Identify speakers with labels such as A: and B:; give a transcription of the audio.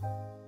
A: you